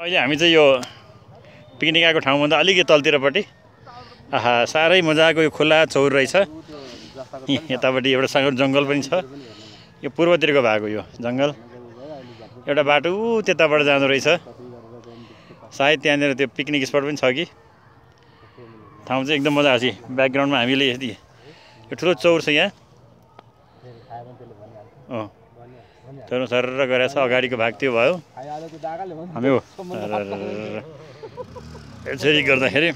अहिले हामी चाहिँ यो पिकनिक आएको ठाउँभन्दा अलिकति तलतिरपट्टि। आहा साह्रै मजाको यो खुल्ला चौर रहेछ। यतापट्टि एउटा सानो जङ्गल पनि छ। यो पूर्वतिरको भएको यो जङ्गल। एउटा बाटो ऊ त्यताबाट जाँदो रहेछ। सायद त्यहाँनिर त्यो पिकनिक स्पट पनि छ कि। ठाउँ चाहिँ एकदम मजा आएको छ। ब्याकग्राउन्डमा हामीले यति यो ठुलो चौर छ यहाँ। अँ। तर सर गरेर छ अगाडिको भाग त्यो भयो। हामी हो। यसरी गर्दाखेरि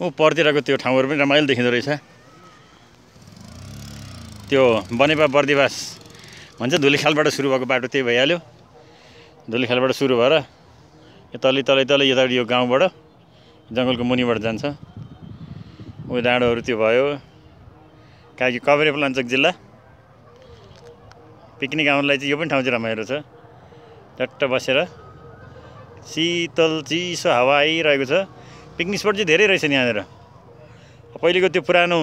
ऊ परतिरको त्यो ठाउँहरू पनि रमाइलो देखिँदो रहेछ। त्यो बनेपा बर्दिवास भन्छ धुलीखालबाट सुरु भएको बाटो त्यही भइहाल्यो। धुलीखालबाट सुरु भएर यो तलै तलै तलै यता यो गाउँबाट जङ्गलको मुनिबाट जान्छ। ऊ डाँडोहरू त्यो भयो। काकी कभरे पलाञ्चोक जिल्ला। पिकनिक आउनलाई चाहिँ यो पनि ठाउँ चाहिँ रमाइलो छ। टट्ट बसेर शीतल चिसो हावा आइरहेको छ। पिकनिक स्पट चाहिँ धेरै रहेछ नि यहाँनिर। पहिलेको त्यो पुरानो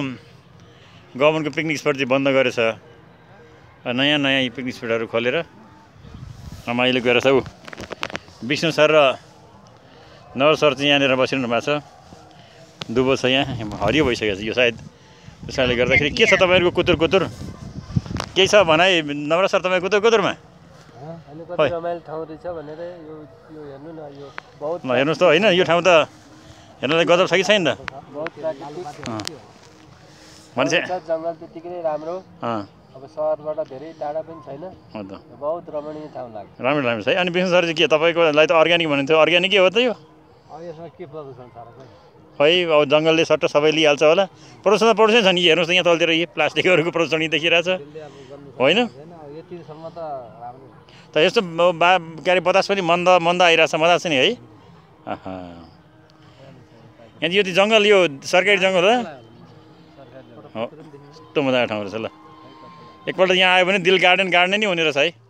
गभर्मेन्टको पिकनिक स्पट चाहिँ बन्द गरेछ। नयाँ नयाँ पिकनिक स्पटहरू खोलेर रमाइलो गरेर छ ऊ। विष्णु सर र नर सर चाहिँ यहाँनिर बसिरहनु भएको छ। दुबो छ यहाँ। हरियो भइसकेको छ यो सायद। त्यसैले गर्दाखेरि के छ तपाईँहरूको कुतुर कुतुर? केही छ भनाइ नम्र सर तपाईँ बहुत ल हेर्नुहोस् त होइन यो ठाउँ त हेर्नलाई गजब छ कि छैन त? मान्छे छ, जङ्गल त्यतिकै नै राम्रो अब सहरबाट धेरै टाढा पनि छैन। बहुत रमणीय ठाउँ लाग्छ राम्रो राम्रो छ है। अनि विष्णु सर चाहिँ के तपाईँकोलाई त अर्ग्यानिक भन्नुहुन्थ्यो। अर्ग्यानिकै हो त यो? खै अब जङ्गलले सट्ट सबै लिइहाल्छ होला। प्रदूषण त प्रदूषण छ नि हेर्नुहोस् त यहाँ तलतिर यी प्लास्टिकहरूको प्रदूषण देखिरहेछ। होइन? त यस्तो ब- के अरे बतास पनि मन्द मन्द आइरहेछ मजा छ नि है? यहाँ यो चाहिँ जङ्गल यो सरकारी जङ्गल हो। कस्तो मजाको ठाउँ रहेछ ल। एकपल्ट यहाँ आयो भने दिल गार्डन गार्डन नै हुने रहेछ है?